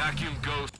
Vacuum Ghost.